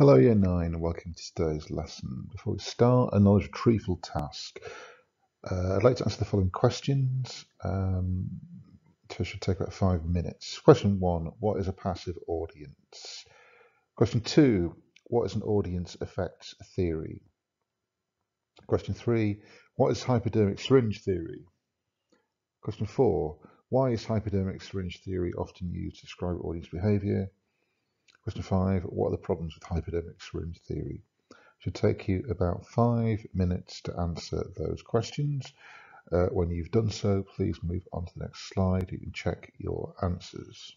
Hello, Year 9, and welcome to today's lesson. Before we start, a knowledge retrieval task. Uh, I'd like to answer the following questions. Um, should take about five minutes. Question one What is a passive audience? Question two What is an audience effects theory? Question three What is hypodermic syringe theory? Question four Why is hypodermic syringe theory often used to describe audience behavior? Question five, what are the problems with hypodermic syringe theory? It should take you about five minutes to answer those questions. Uh, when you've done so, please move on to the next slide. You can check your answers.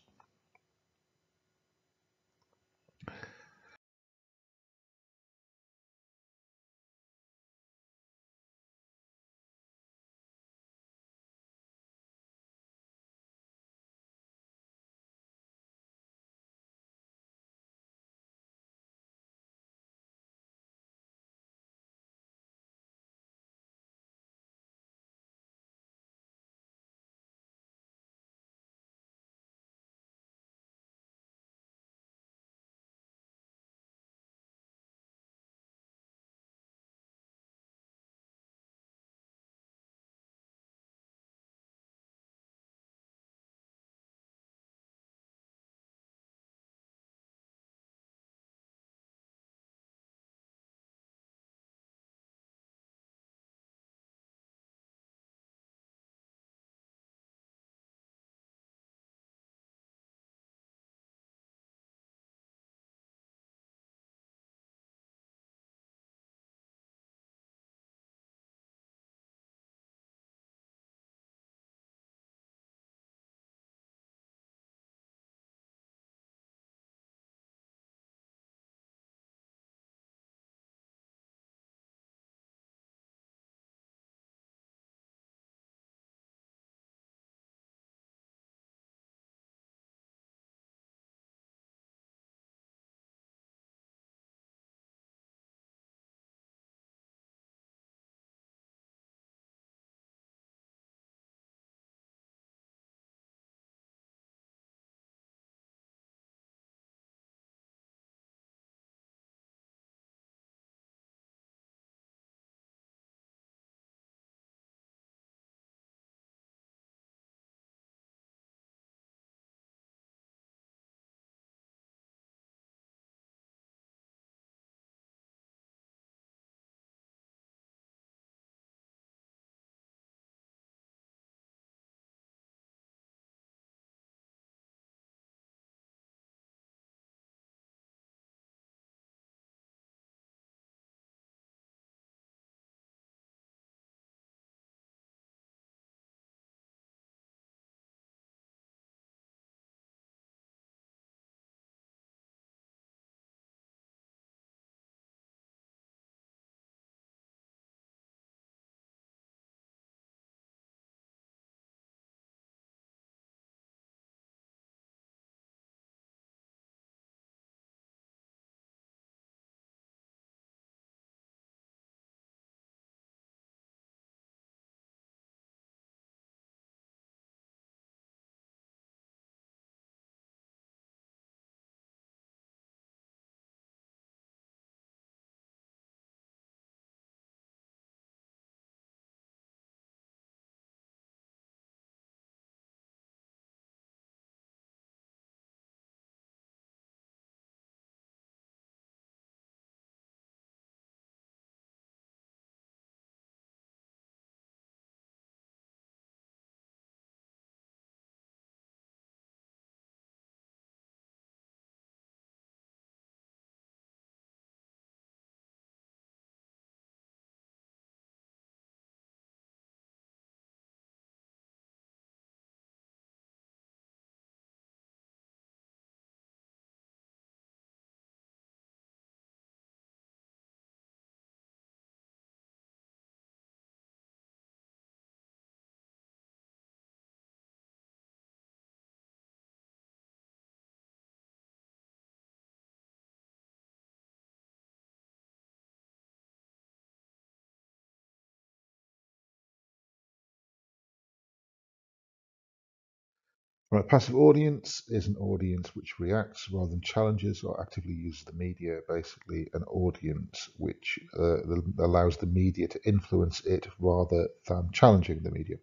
Right, passive audience is an audience which reacts rather than challenges or actively uses the media. Basically, an audience which uh, allows the media to influence it rather than challenging the media.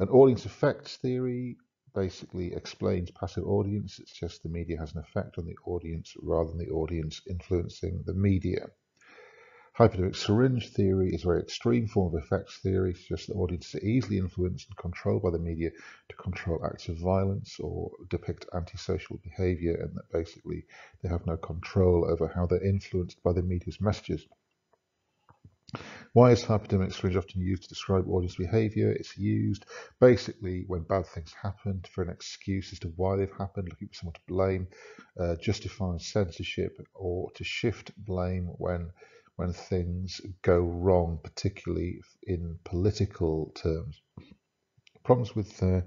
An audience effects theory basically explains passive audience. It's just the media has an effect on the audience rather than the audience influencing the media. Hypodermic syringe theory is a very extreme form of effects theory, suggests that audiences are easily influenced and controlled by the media to control acts of violence or depict antisocial behavior, and that basically they have no control over how they're influenced by the media's messages. Why is hypodermic syringe often used to describe audience behavior? It's used basically when bad things happen for an excuse as to why they've happened, looking for someone to blame, uh, justifying censorship, or to shift blame when when things go wrong, particularly in political terms. Problems with uh,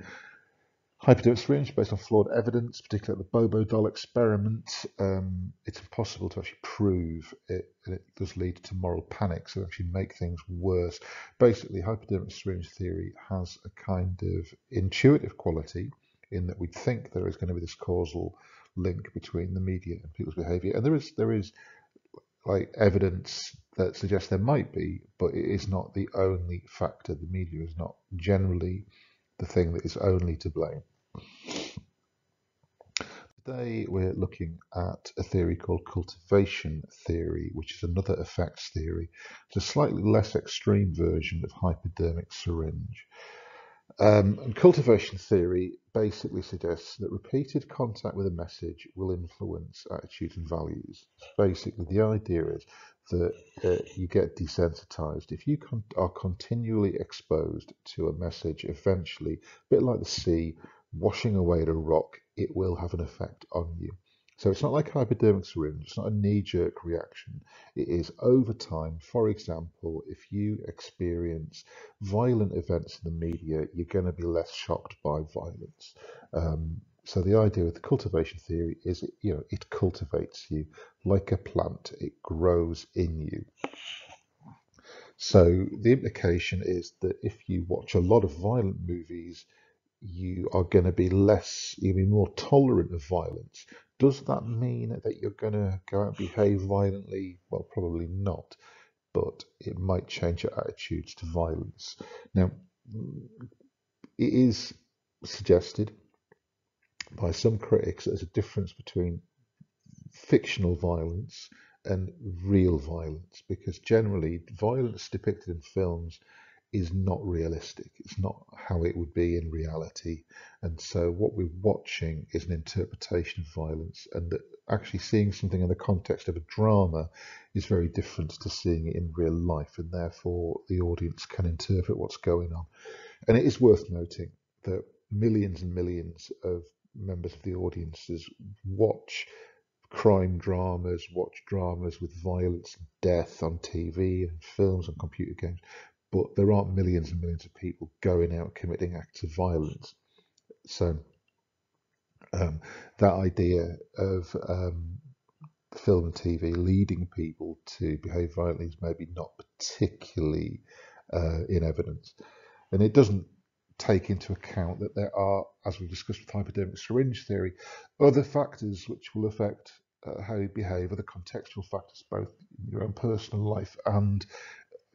syringe based on flawed evidence, particularly the Bobo doll experiment. Um, it's impossible to actually prove it, and it does lead to moral panic, so actually make things worse. Basically, hypodermic syringe theory has a kind of intuitive quality in that we think there is going to be this causal link between the media and people's behavior, and there is there is like evidence that suggests there might be, but it is not the only factor. The media is not generally the thing that is only to blame. Today we're looking at a theory called cultivation theory, which is another effects theory. It's a slightly less extreme version of hypodermic syringe. Um, and cultivation theory basically suggests that repeated contact with a message will influence attitudes and values. Basically, the idea is that uh, you get desensitized. If you con- are continually exposed to a message, eventually, a bit like the sea washing away at a rock, it will have an effect on you. So it's not like hypodermic syringe, it's not a knee jerk reaction. It is over time. For example, if you experience violent events in the media, you're going to be less shocked by violence. Um, so the idea of the cultivation theory is, you know, it cultivates you like a plant. It grows in you. So the implication is that if you watch a lot of violent movies, you are going to be less, you'll be more tolerant of violence. Does that mean that you're going to go out and behave violently? Well, probably not, but it might change your attitudes to violence. Now, it is suggested by some critics that there's a difference between fictional violence and real violence because generally violence depicted in films is not realistic. It's not how it would be in reality. And so what we're watching is an interpretation of violence and actually seeing something in the context of a drama is very different to seeing it in real life and therefore the audience can interpret what's going on. And it is worth noting that millions and millions of members of the audiences watch crime dramas, watch dramas with violence and death on TV and films and computer games but there aren't millions and millions of people going out committing acts of violence. So um, that idea of um, film and TV leading people to behave violently is maybe not particularly uh, in evidence. And it doesn't take into account that there are, as we discussed with hypodermic syringe theory, other factors which will affect uh, how you behave, other contextual factors, both in your own personal life and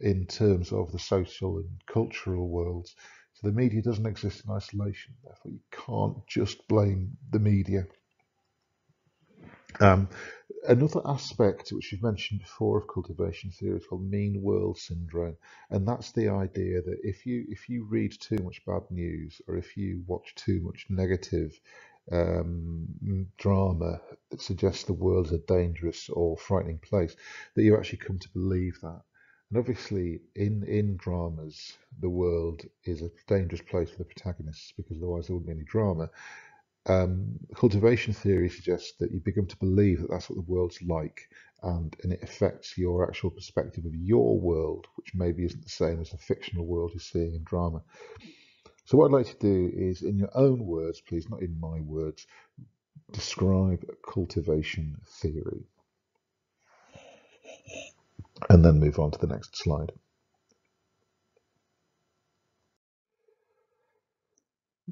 in terms of the social and cultural worlds. So the media doesn't exist in isolation. Therefore, you can't just blame the media. Um, another aspect which we've mentioned before of cultivation theory is called mean world syndrome, and that's the idea that if you if you read too much bad news or if you watch too much negative um, drama that suggests the world is a dangerous or frightening place, that you actually come to believe that. And obviously, in, in dramas, the world is a dangerous place for the protagonists because otherwise there wouldn't be any drama. Um, cultivation theory suggests that you begin to believe that that's what the world's like, and, and it affects your actual perspective of your world, which maybe isn't the same as the fictional world you're seeing in drama. So, what I'd like to do is, in your own words, please, not in my words, describe cultivation theory and then move on to the next slide.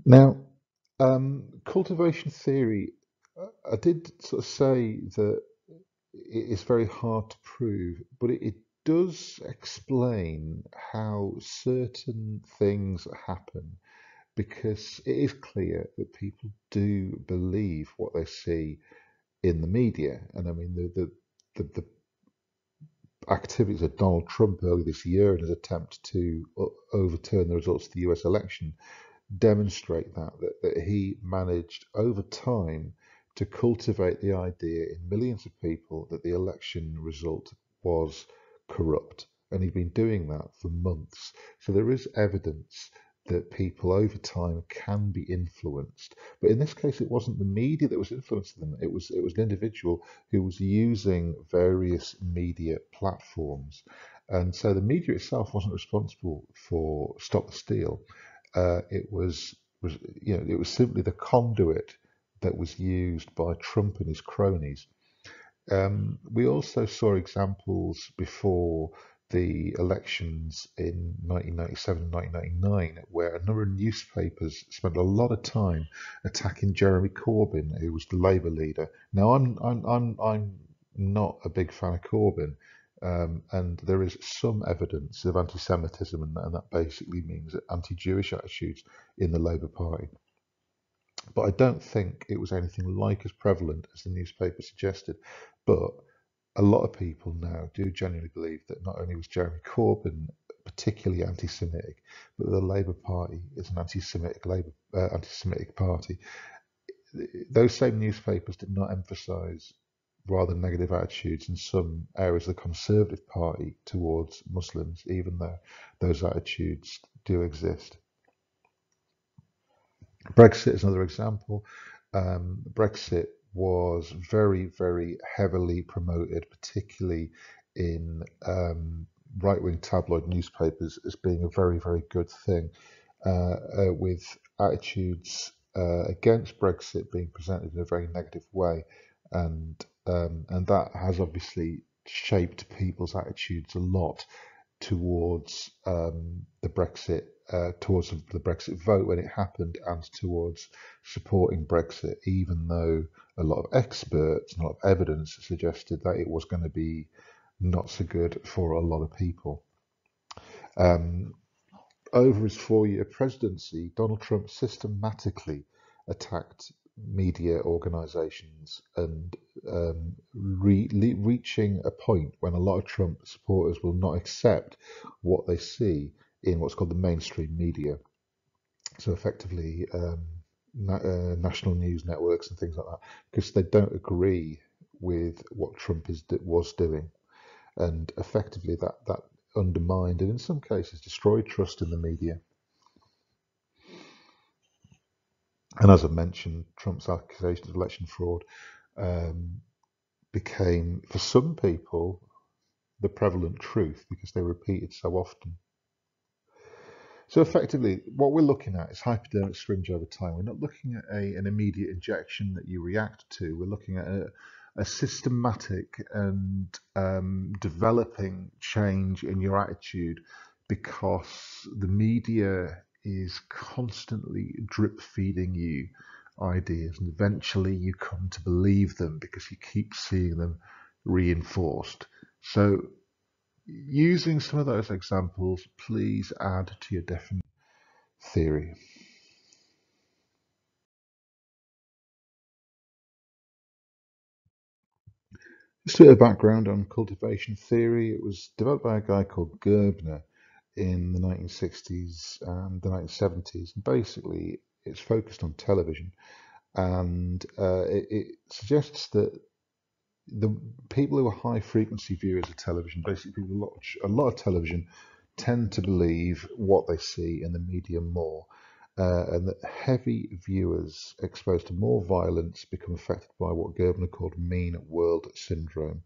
Now, Um, cultivation theory, I did sort of say that it is very hard to prove, but it, it does explain how certain things happen because it is clear that people do believe what they see in the media. And I mean, the, the, the, the activities of Donald Trump earlier this year in his attempt to uh, overturn the results of the US election demonstrate that, that, that he managed over time to cultivate the idea in millions of people that the election result was corrupt. And he'd been doing that for months. So there is evidence that people over time can be influenced. But in this case, it wasn't the media that was influencing them. It was it was an individual who was using various media platforms, and so the media itself wasn't responsible for Stop the Steal. Uh, it was was you know it was simply the conduit that was used by Trump and his cronies. Um, we also saw examples before the elections in 1997 and 1999, where a number of newspapers spent a lot of time attacking Jeremy Corbyn, who was the Labour leader. Now, I'm I'm I'm, I'm not a big fan of Corbyn, um, and there is some evidence of anti-Semitism, and, and that basically means anti-Jewish attitudes in the Labour Party. But I don't think it was anything like as prevalent as the newspaper suggested. But a lot of people now do genuinely believe that not only was Jeremy Corbyn particularly anti-Semitic, but the Labour Party is an anti-Semitic Labour uh, anti-Semitic party. Those same newspapers did not emphasise rather negative attitudes in some areas of the Conservative Party towards Muslims, even though those attitudes do exist. Brexit is another example. Um, Brexit was very, very heavily promoted, particularly in um, right wing tabloid newspapers, as being a very, very good thing, uh, uh, with attitudes uh, against Brexit being presented in a very negative way. And, um, and that has obviously shaped people's attitudes a lot towards um, the Brexit uh, towards the Brexit vote when it happened and towards supporting Brexit, even though a lot of experts and a lot of evidence suggested that it was going to be not so good for a lot of people. Um, over his four year presidency, Donald Trump systematically attacked media organizations and um, re reaching a point when a lot of Trump supporters will not accept what they see in what's called the mainstream media. So effectively, um, na uh, national news networks and things like that, because they don't agree with what Trump is was doing, and effectively that that undermined and in some cases destroyed trust in the media. And as I mentioned, Trump's accusations of election fraud um, became, for some people, the prevalent truth because they were repeated so often. So effectively, what we're looking at is hypodermic syringe over time. We're not looking at a, an immediate injection that you react to. We're looking at a, a systematic and um, developing change in your attitude because the media is constantly drip feeding you ideas and eventually you come to believe them because you keep seeing them reinforced. So using some of those examples, please add to your definite theory. Just a bit of background on cultivation theory. It was developed by a guy called Gerbner in the 1960s and the 1970s. And basically, it's focused on television. And uh, it, it suggests that the people who are high frequency viewers of television, basically people who watch a lot of television, tend to believe what they see in the media more. Uh, and that heavy viewers exposed to more violence become affected by what Gerbner called mean world syndrome.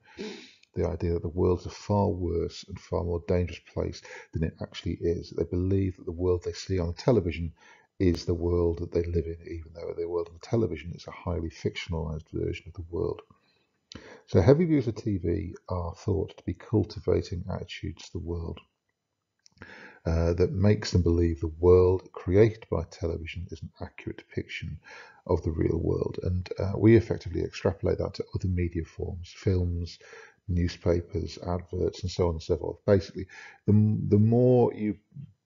The idea that the world's a far worse and far more dangerous place than it actually is. They believe that the world they see on the television is the world that they live in, even though the world on television is a highly fictionalized version of the world. So heavy views of TV are thought to be cultivating attitudes to the world. uh, that makes them believe the world created by television is an accurate depiction of the real world. And uh, we effectively extrapolate that to other media forms, films, newspapers, adverts, and so on and so forth. Basically, the, the more you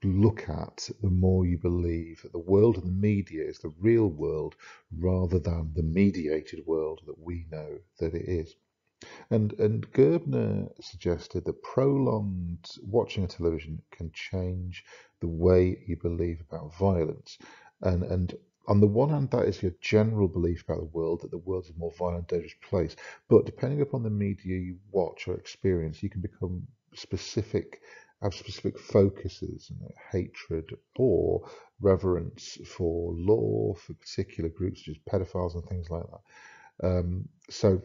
look at, the more you believe that the world of the media is the real world rather than the mediated world that we know that it is. And, and Gerbner suggested that prolonged watching of television can change the way you believe about violence. And, and on the one hand, that is your general belief about the world, that the world is a more violent, dangerous place. But depending upon the media you watch or experience, you can become specific, have specific focuses, know, hatred or reverence for law, for particular groups such as pedophiles and things like that. Um, so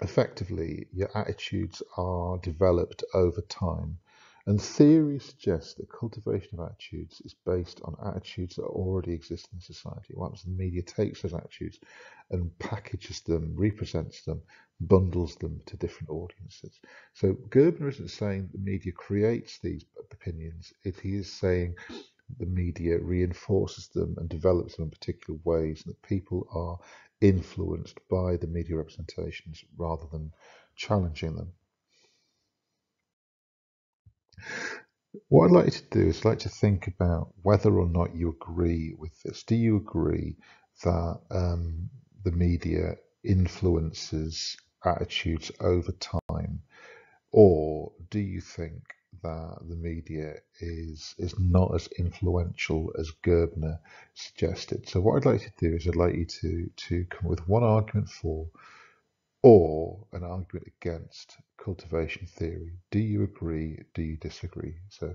effectively, your attitudes are developed over time and theory suggests that cultivation of attitudes is based on attitudes that already exist in society. Happens the media takes those attitudes and packages them, represents them, bundles them to different audiences. So Gerbner isn't saying the media creates these opinions, it, he is saying the media reinforces them and develops them in particular ways, and that people are influenced by the media representations rather than challenging them. What I'd like you to do is like to think about whether or not you agree with this. Do you agree that um, the media influences attitudes over time, or do you think that the media is is not as influential as Gerbner suggested? So what I'd like you to do is I'd like you to to come with one argument for or an argument against cultivation theory. Do you agree? Do you disagree? So,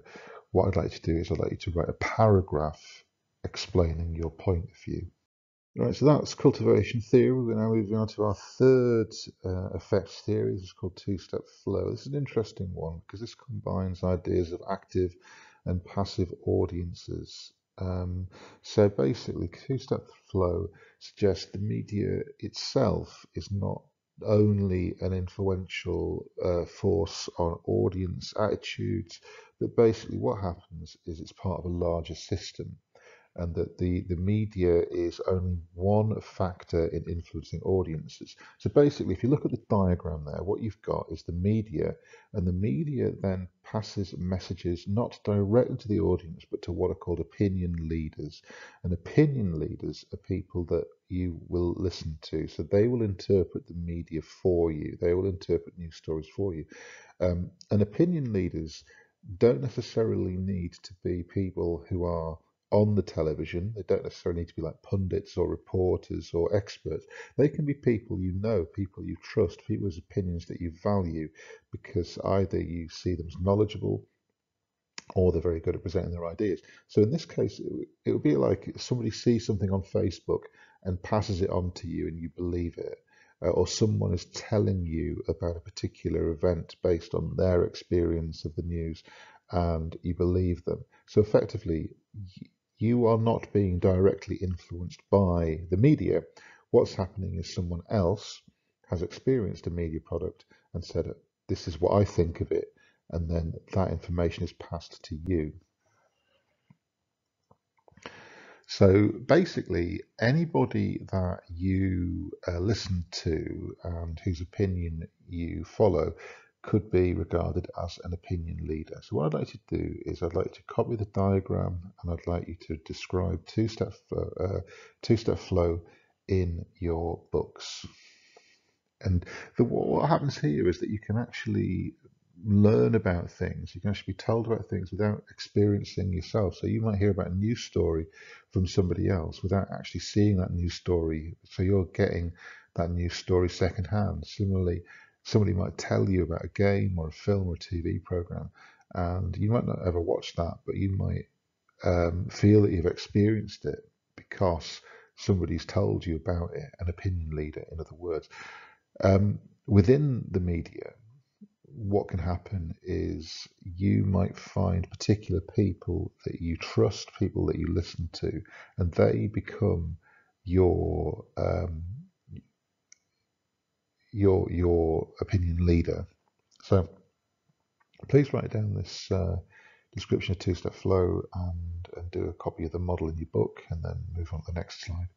what I'd like to do is I'd like you to write a paragraph explaining your point of view. Right, so that's cultivation theory. We're now moving on to our third uh, effects theory. This is called two-step flow. This is an interesting one because this combines ideas of active and passive audiences. Um, so basically, two-step flow suggests the media itself is not only an influential uh, force on audience attitudes, that basically what happens is it's part of a larger system and that the, the media is only one factor in influencing audiences. So basically, if you look at the diagram there, what you've got is the media, and the media then passes messages not directly to the audience, but to what are called opinion leaders. And opinion leaders are people that you will listen to. So they will interpret the media for you, they will interpret news stories for you. Um, and opinion leaders don't necessarily need to be people who are on the television. They don't necessarily need to be like pundits or reporters or experts. They can be people you know, people you trust, people whose opinions that you value because either you see them as knowledgeable or they're very good at presenting their ideas. So in this case, it, it would be like somebody sees something on Facebook and passes it on to you and you believe it. Uh, or someone is telling you about a particular event based on their experience of the news and you believe them. So effectively, you are not being directly influenced by the media. What's happening is someone else has experienced a media product and said, This is what I think of it. And then that information is passed to you. So basically, anybody that you uh, listen to and whose opinion you follow could be regarded as an opinion leader. So what I'd like to do is I'd like to copy the diagram and I'd like you to describe two-step uh, two-step flow in your books. And the, what happens here is that you can actually learn about things. You can actually be told about things without experiencing yourself. So you might hear about a news story from somebody else without actually seeing that news story. So you're getting that news story secondhand. Similarly, somebody might tell you about a game or a film or a TV program, and you might not ever watch that, but you might um, feel that you've experienced it because somebody's told you about it, an opinion leader, in other words. Um, within the media, what can happen is you might find particular people that you trust, people that you listen to, and they become your um, your your opinion leader. So please write down this uh, description of two-step flow and, and do a copy of the model in your book and then move on to the next slide.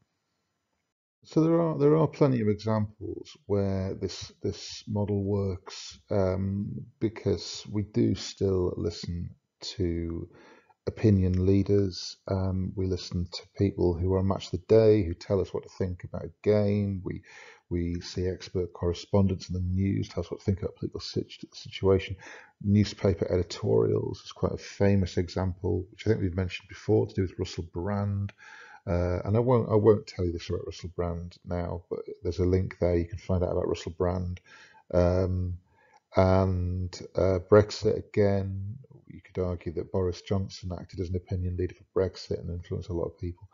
So there are there are plenty of examples where this this model works um, because we do still listen to opinion leaders. Um, we listen to people who are match the day who tell us what to think about a game. We we see expert correspondents in the news tell us what to think about political situation. Newspaper editorials is quite a famous example, which I think we've mentioned before, to do with Russell Brand. Uh, and I won't I won't tell you this about Russell Brand now, but there's a link there. You can find out about Russell Brand. Um, and uh, Brexit again, you could argue that Boris Johnson acted as an opinion leader for Brexit and influenced a lot of people.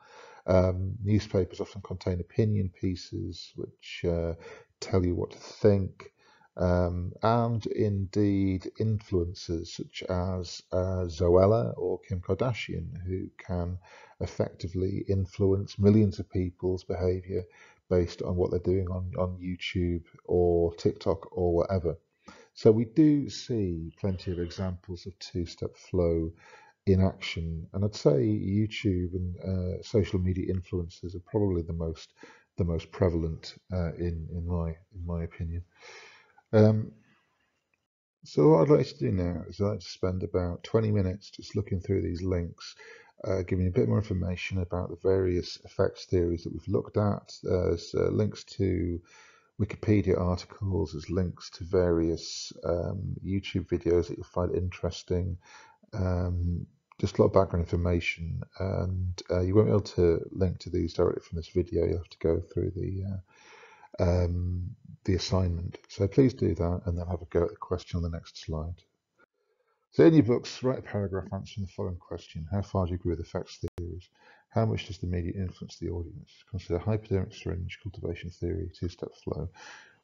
Um, newspapers often contain opinion pieces which uh, tell you what to think, um, and indeed influencers such as uh, Zoella or Kim Kardashian, who can effectively influence millions of people's behavior based on what they're doing on, on YouTube or TikTok or whatever. So we do see plenty of examples of two-step flow in action, and I'd say YouTube and uh, social media influencers are probably the most the most prevalent uh, in in my in my opinion. Um, so what I'd like to do now is I'd like to spend about 20 minutes just looking through these links, uh, giving you a bit more information about the various effects theories that we've looked at. There's uh, links to Wikipedia articles, there's links to various um, YouTube videos that you'll find interesting, um, just a lot of background information, and uh, you won't be able to link to these directly from this video. You'll have to go through the uh, um, the assignment. So please do that, and then have a go at the question on the next slide. So in your books, write a paragraph answering the following question. How far do you agree with effects theories? How much does the media influence the audience? Consider hypodermic syringe cultivation theory, two-step flow.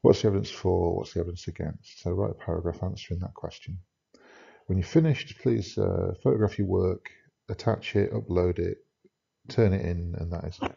What's the evidence for? What's the evidence against? So write a paragraph answering that question. When you're finished, please uh, photograph your work, attach it, upload it, turn it in, and that is it.